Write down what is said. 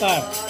लगातार